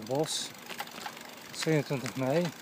Bos, 22 mei.